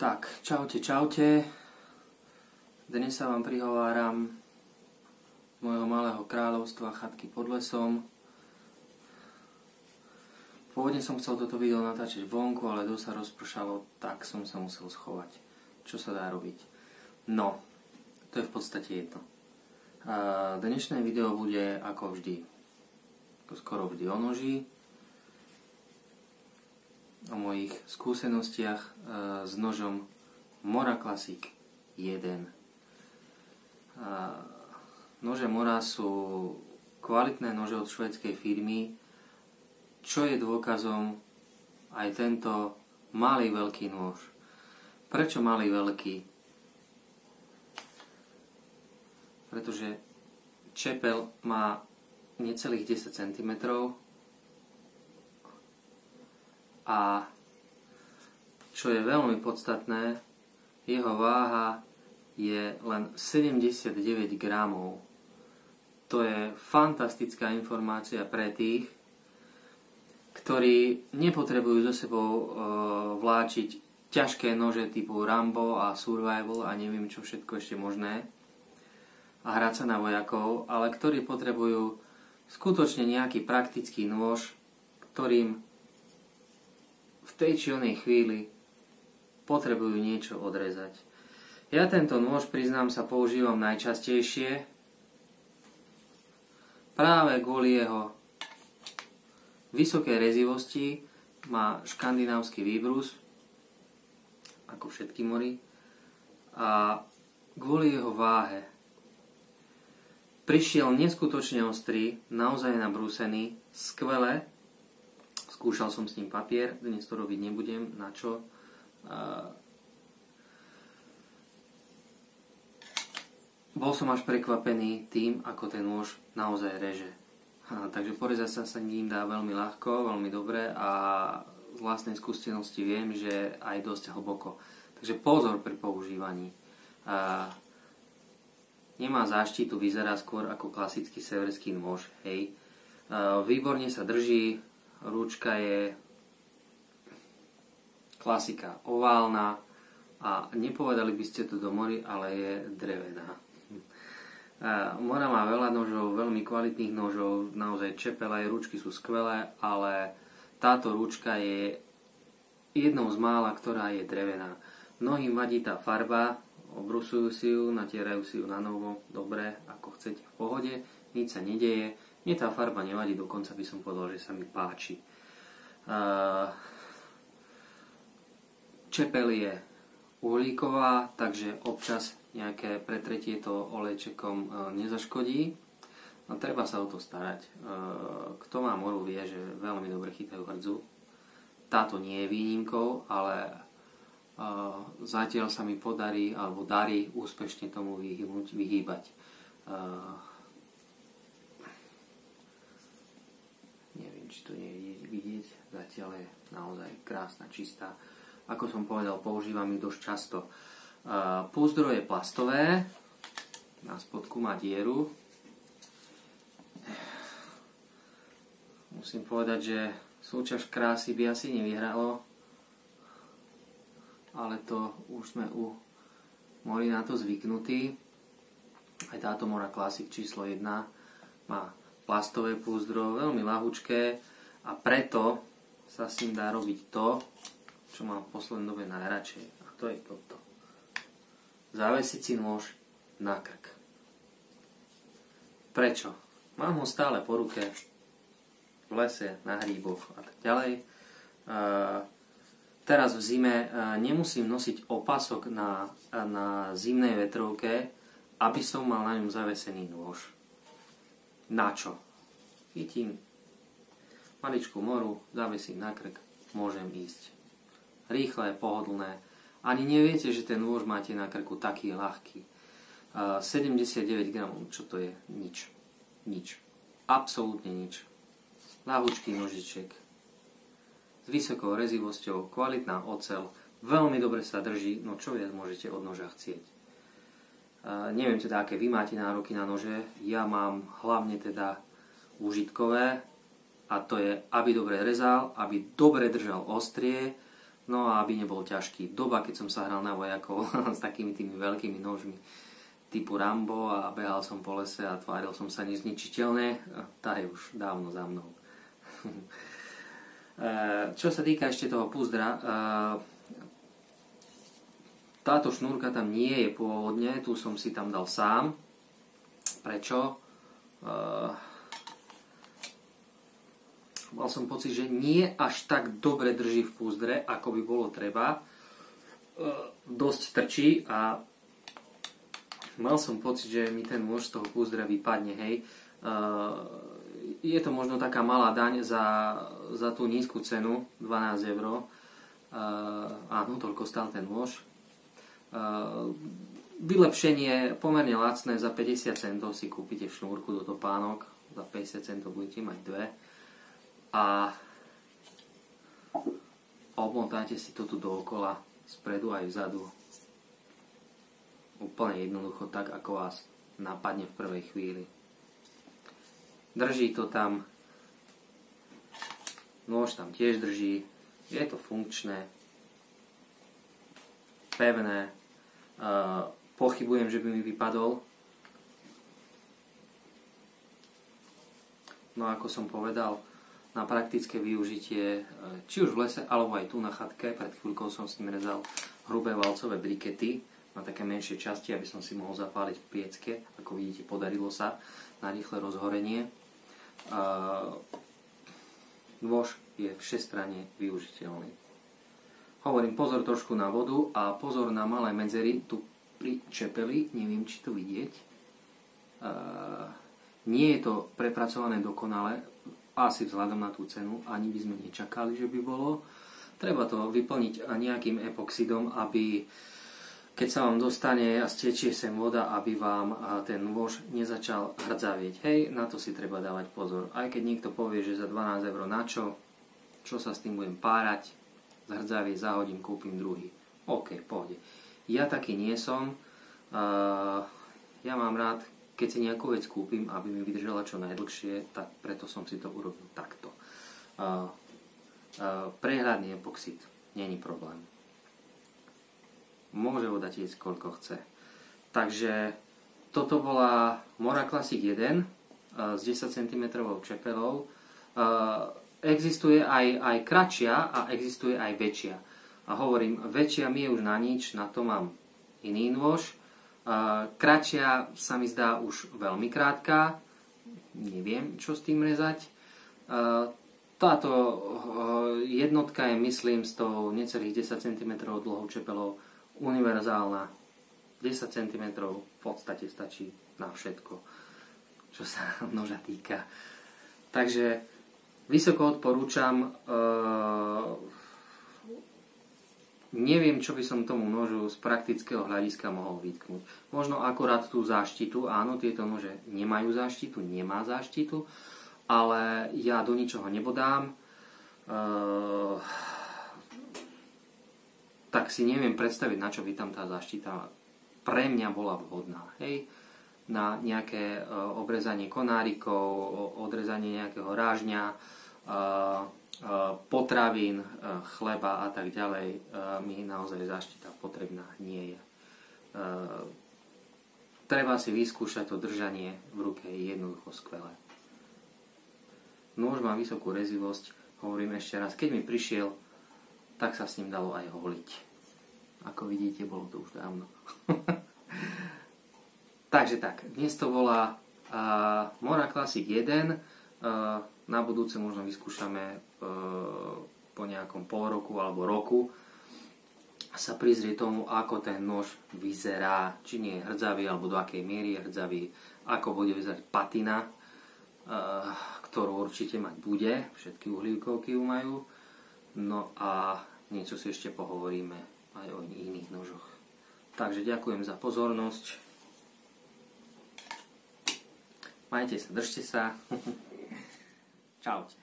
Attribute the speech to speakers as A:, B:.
A: Tak, čaute, čaute. Dnes sa vám prihováram z môjho malého kráľovstva chatky pod lesom. Pôvodne som chcel toto video natáčať vonku, ale dosť sa rozpršalo, tak som sa musel schovať. Čo sa dá robiť? No, to je v podstate jedno. Dnešné video bude ako vždy, skoro vždy o noži, o mojich skúsenostiach e, s nožom Mora Classic 1. Nože Mora sú kvalitné nože od švedskej firmy, čo je dôkazom aj tento malý veľký nôž. Prečo malý veľký? Pretože čepel má necelých 10 cm, a čo je veľmi podstatné, jeho váha je len 79 gramov. To je fantastická informácia pre tých, ktorí nepotrebujú so sebou e, vláčiť ťažké nože typu Rambo a Survival a neviem čo všetko ešte možné a hrať sa na vojakov, ale ktorí potrebujú skutočne nejaký praktický nôž, ktorým v tej či onej chvíli potrebujú niečo odrezať. Ja tento nôž, priznám sa, používam najčastejšie práve kvôli jeho vysokej rezivosti. Má škandinávsky výbrus, ako všetky mory, a kvôli jeho váhe prišiel neskutočne ostrý, naozaj nabrúsený, skvelé, Skúšal som s ním papier, dnes to robiť nebudem, na čo. Bol som až prekvapený tým, ako ten nôž naozaj reže. Takže porezať sa sa ním dá veľmi ľahko, veľmi dobre a z vlastnej skúsenosti viem, že aj dosť hlboko. Takže pozor pri používaní. Nemá záštitu, vyzerá skôr ako klasický severský nôž. Hej. Výborne sa drží, Rúčka je klasika oválna a nepovedali by ste to do mori, ale je drevená. Mora má veľa nožov, veľmi kvalitných nožov, naozaj čepele aj ručky sú skvelé, ale táto rúčka je jednou z mála, ktorá je drevená. Mnohým vadí tá farba, obrusujú si ju, natierajú si ju na novo, dobre, ako chcete, v pohode, nič sa nedeje, mne tá farba nevadí, dokonca by som povedal, že sa mi páči. Čepel je uhlíková, takže občas nejaké pretretie to olejčekom nezaškodí. No treba sa o to starať. Kto má moru vie, že veľmi dobre chytajú hrdzu. Táto nie je výnimkou, ale zatiaľ sa mi podarí alebo darí úspešne tomu vyhýbať. Či to nie je vidieť, zatiaľ je naozaj krásna, čistá. Ako som povedal, používam ich dosť často. Púzdro je plastové, na spodku má dieru. Musím povedať, že súťaž krásy by asi nevyhralo, ale to už sme u mori na to zvyknutí. Aj táto Mora Classic číslo 1 má plastové púzdro, veľmi lahučké a preto sa s ním dá robiť to, čo mám v poslednej dobe najradšej. A to je toto. Zavesiť si nôž na krk. Prečo? Mám ho stále po ruke, v lese, na hríboch a tak ďalej. teraz v zime nemusím nosiť opasok na, na zimnej vetrovke, aby som mal na ňom zavesený nôž na čo. Chytím maličkú moru, zavesím na krk, môžem ísť. Rýchle, pohodlné. Ani neviete, že ten nôž máte na krku taký ľahký. 79 gramov, čo to je? Nič. Nič. Absolútne nič. Ľahúčký nožiček. S vysokou rezivosťou, kvalitná ocel, veľmi dobre sa drží, no čo viac môžete od noža chcieť. Neviem teda, aké vy máte nároky na nože. Ja mám hlavne teda užitkové a to je, aby dobre rezal, aby dobre držal ostrie, No a aby nebol ťažký. Doba, keď som sa hral na vojakov s takými tými veľkými nožmi typu Rambo a behal som po lese a tváril som sa nezničiteľne, tá je už dávno za mnou. E, čo sa týka ešte toho púzdra, e, táto šnúrka tam nie je pôvodne, tu som si tam dal sám. Prečo? E, mal som pocit, že nie až tak dobre drží v púzdre, ako by bolo treba. Dosť trčí a mal som pocit, že mi ten nôž z toho púzdra vypadne, hej. Je to možno taká malá daň za, za tú nízku cenu, 12 eur. Áno, toľko stál ten nôž. Vylepšenie pomerne lacné, za 50 centov si kúpite šnúrku do topánok, za 50 centov budete mať dve. A obmotáte si to tu dookola, spredu aj vzadu úplne jednoducho tak, ako vás napadne v prvej chvíli. Drží to tam, nôž tam tiež drží, je to funkčné, pevné, pochybujem, že by mi vypadol. No ako som povedal, na praktické využitie, či už v lese, alebo aj tu na chatke, pred chvíľkou som s ním rezal hrubé valcové brikety, na také menšie časti, aby som si mohol zapáliť v piecke. Ako vidíte, podarilo sa na rýchle rozhorenie. Nôž je všestranne využiteľný. Hovorím pozor trošku na vodu a pozor na malé medzery tu pri čepeli, neviem či to vidieť. Nie je to prepracované dokonale, asi vzhľadom na tú cenu, ani by sme nečakali, že by bolo. Treba to vyplniť nejakým epoxidom, aby keď sa vám dostane a stečie sem voda, aby vám ten nôž nezačal hrdzavieť. Hej, na to si treba dávať pozor. Aj keď niekto povie, že za 12 eur na čo, čo sa s tým budem párať, zhrdzavie, zahodím, kúpim druhý. OK, pohode. Ja taký nie som. Uh, ja mám rád, keď si nejakú vec kúpim, aby mi vydržala čo najdlhšie, tak preto som si to urobil takto. Uh, uh, prehľadný epoxid, není problém môže voda tiecť koľko chce. Takže toto bola Mora Classic 1 eh, s 10 cm čepelou. Eh, existuje aj, aj kratšia a existuje aj väčšia. A hovorím, väčšia mi je už na nič, na to mám iný nôž. Eh, kratšia sa mi zdá už veľmi krátka, neviem, čo s tým rezať. Táto jednotka je, myslím, s tou necelých 10 cm dlhou čepelou univerzálna. 10 cm v podstate stačí na všetko, čo sa noža týka. Takže vysoko odporúčam. E, neviem, čo by som tomu nožu z praktického hľadiska mohol vytknúť. Možno akorát tú záštitu. Áno, tieto nože nemajú záštitu, nemá záštitu, ale ja do ničoho nebodám. E, tak si neviem predstaviť, na čo by tam tá zaštita pre mňa bola vhodná. Hej? Na nejaké uh, obrezanie konárikov, odrezanie nejakého rážňa, uh, uh, potravín, chleba a tak ďalej, mi naozaj zaštita potrebná nie je. Treba si vyskúšať to držanie v ruke, je jednoducho skvelé. Nôž má vysokú rezivosť, hovorím ešte raz, keď mi prišiel tak sa s ním dalo aj holiť. Ako vidíte, bolo to už dávno. Takže tak, dnes to bola uh, Mora Classic 1. Uh, na budúce možno vyskúšame uh, po nejakom pol roku alebo roku sa prizrieť tomu, ako ten nož vyzerá, či nie je hrdzavý, alebo do akej miery je hrdzavý, ako bude vyzerať patina, uh, ktorú určite mať bude, všetky uhlíkovky ju majú. No a niečo si ešte pohovoríme aj o iných nožoch. Takže ďakujem za pozornosť. Majte sa, držte sa. Čaute.